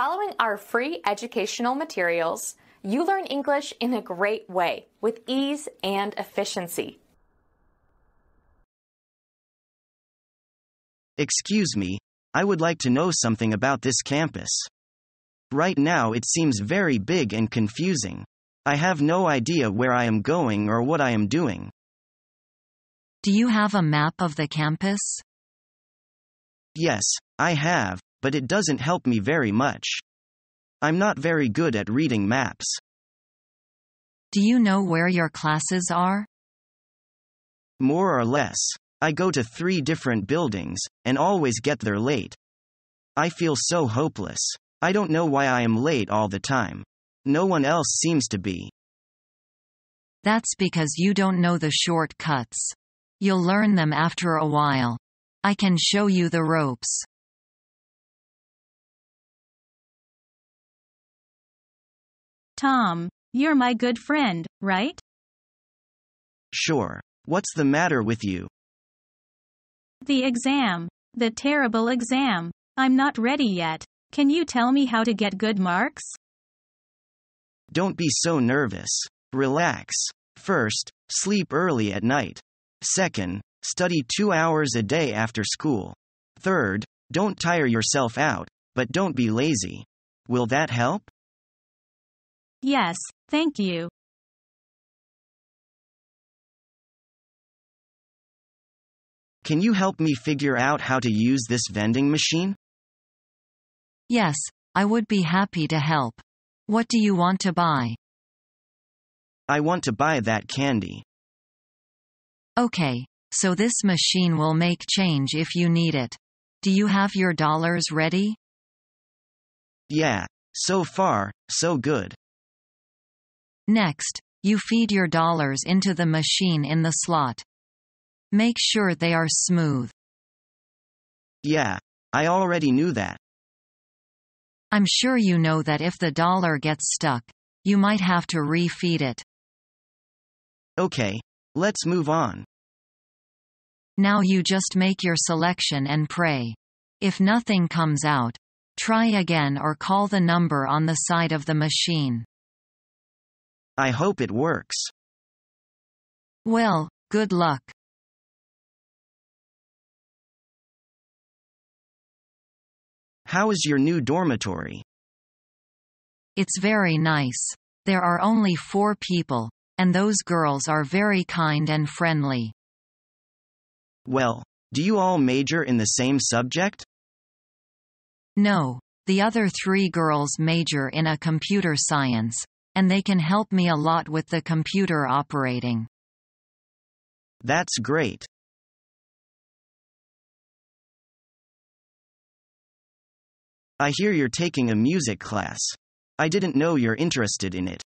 Following our free educational materials, you learn English in a great way with ease and efficiency. Excuse me, I would like to know something about this campus. Right now it seems very big and confusing. I have no idea where I am going or what I am doing. Do you have a map of the campus? Yes, I have, but it doesn't help me very much. I'm not very good at reading maps. Do you know where your classes are? More or less. I go to three different buildings, and always get there late. I feel so hopeless. I don't know why I am late all the time. No one else seems to be. That's because you don't know the shortcuts. You'll learn them after a while. I can show you the ropes. Tom, you're my good friend, right? Sure. What's the matter with you? The exam. The terrible exam. I'm not ready yet. Can you tell me how to get good marks? Don't be so nervous. Relax. First, sleep early at night. Second, study two hours a day after school. Third, don't tire yourself out, but don't be lazy. Will that help? Yes, thank you. Can you help me figure out how to use this vending machine? Yes, I would be happy to help. What do you want to buy? I want to buy that candy. Okay, so this machine will make change if you need it. Do you have your dollars ready? Yeah, so far, so good. Next, you feed your dollars into the machine in the slot. Make sure they are smooth. Yeah, I already knew that. I'm sure you know that if the dollar gets stuck, you might have to refeed it. Okay, let's move on. Now you just make your selection and pray. If nothing comes out, try again or call the number on the side of the machine. I hope it works. Well, good luck. How is your new dormitory? It's very nice. There are only four people, and those girls are very kind and friendly. Well, do you all major in the same subject? No, the other three girls major in a computer science, and they can help me a lot with the computer operating. That's great. I hear you're taking a music class. I didn't know you're interested in it.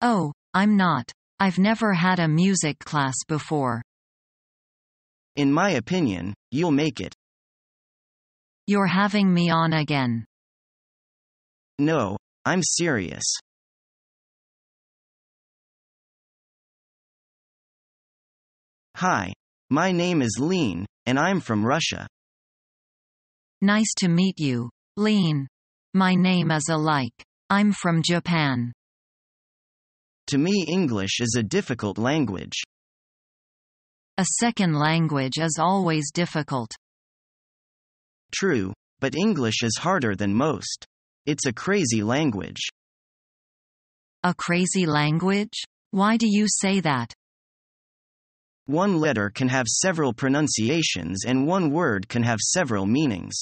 Oh, I'm not. I've never had a music class before. In my opinion, you'll make it. You're having me on again. No, I'm serious. Hi. My name is Lean, and I'm from Russia. Nice to meet you, Lean. My name is alike. I'm from Japan. To me English is a difficult language. A second language is always difficult. True, but English is harder than most. It's a crazy language. A crazy language? Why do you say that? One letter can have several pronunciations and one word can have several meanings.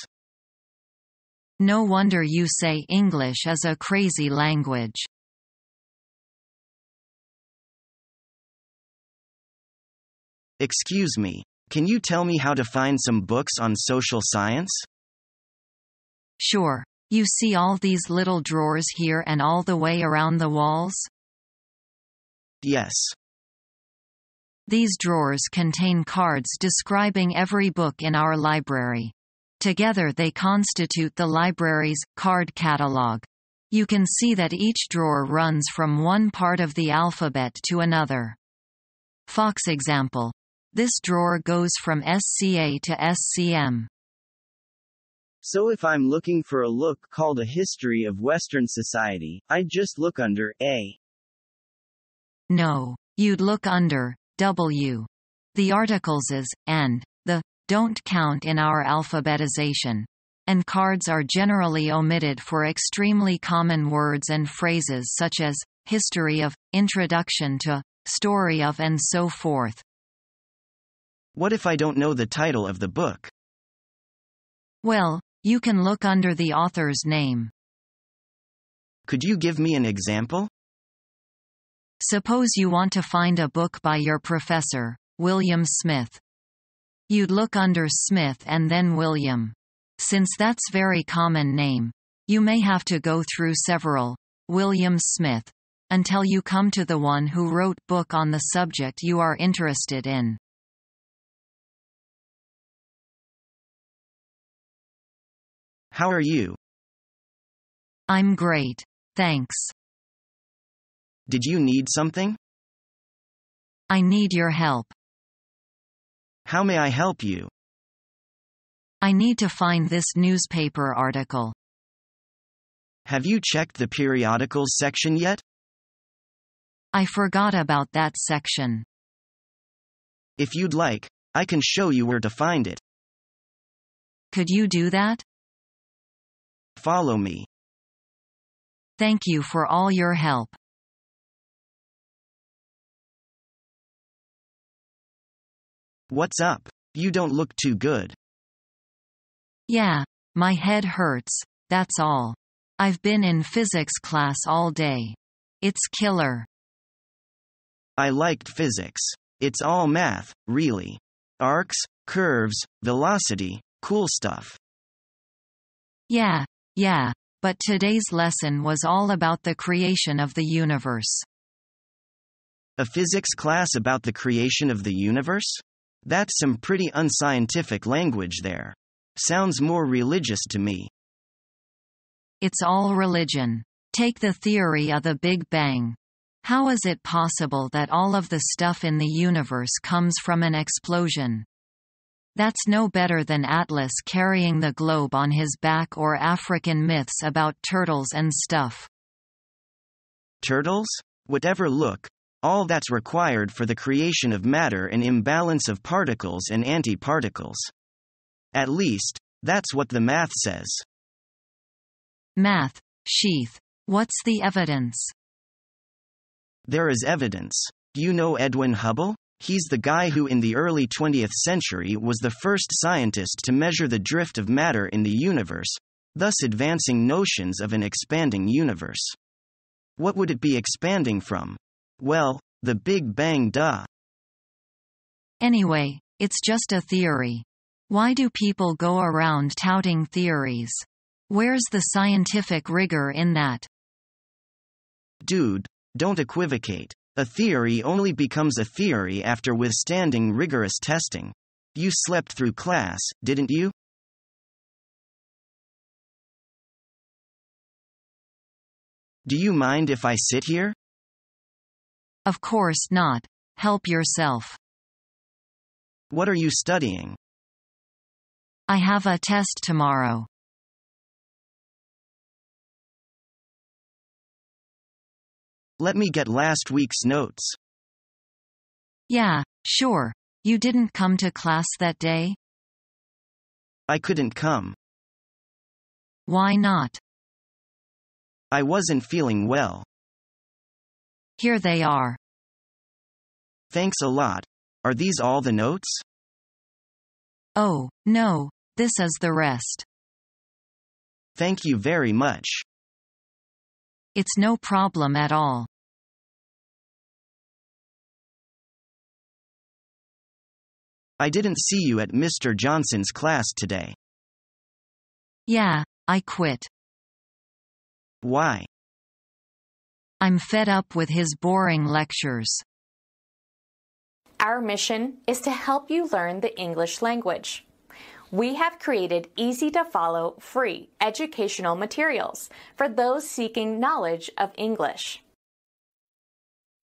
No wonder you say English is a crazy language. Excuse me, can you tell me how to find some books on social science? Sure. You see all these little drawers here and all the way around the walls? Yes. These drawers contain cards describing every book in our library. Together they constitute the library's card catalog. You can see that each drawer runs from one part of the alphabet to another. Fox example. This drawer goes from SCA to SCM. So if I'm looking for a look called a history of Western society, I'd just look under A. No. You'd look under W. The articles is, and, the, don't count in our alphabetization. And cards are generally omitted for extremely common words and phrases such as, history of, introduction to, story of and so forth. What if I don't know the title of the book? Well, you can look under the author's name. Could you give me an example? Suppose you want to find a book by your professor, William Smith. You'd look under Smith and then William. Since that's very common name, you may have to go through several William Smith until you come to the one who wrote book on the subject you are interested in. How are you? I'm great. Thanks. Did you need something? I need your help. How may I help you? I need to find this newspaper article. Have you checked the periodicals section yet? I forgot about that section. If you'd like, I can show you where to find it. Could you do that? Follow me. Thank you for all your help. What's up? You don't look too good. Yeah, my head hurts, that's all. I've been in physics class all day. It's killer. I liked physics. It's all math, really. Arcs, curves, velocity, cool stuff. Yeah, yeah, but today's lesson was all about the creation of the universe. A physics class about the creation of the universe? That's some pretty unscientific language there. Sounds more religious to me. It's all religion. Take the theory of the Big Bang. How is it possible that all of the stuff in the universe comes from an explosion? That's no better than Atlas carrying the globe on his back or African myths about turtles and stuff. Turtles? Whatever look, all that's required for the creation of matter an imbalance of particles and antiparticles. At least, that's what the math says. Math, Sheath. What's the evidence? There is evidence. Do you know Edwin Hubble? He's the guy who in the early 20th century was the first scientist to measure the drift of matter in the universe, thus advancing notions of an expanding universe. What would it be expanding from? Well, the Big Bang duh. Anyway, it's just a theory. Why do people go around touting theories? Where's the scientific rigor in that? Dude, don't equivocate. A theory only becomes a theory after withstanding rigorous testing. You slept through class, didn't you? Do you mind if I sit here? Of course not. Help yourself. What are you studying? I have a test tomorrow. Let me get last week's notes. Yeah, sure. You didn't come to class that day? I couldn't come. Why not? I wasn't feeling well. Here they are. Thanks a lot. Are these all the notes? Oh, no, this is the rest. Thank you very much. It's no problem at all. I didn't see you at Mr. Johnson's class today. Yeah, I quit. Why? I'm fed up with his boring lectures. Our mission is to help you learn the English language. We have created easy to follow free educational materials for those seeking knowledge of English.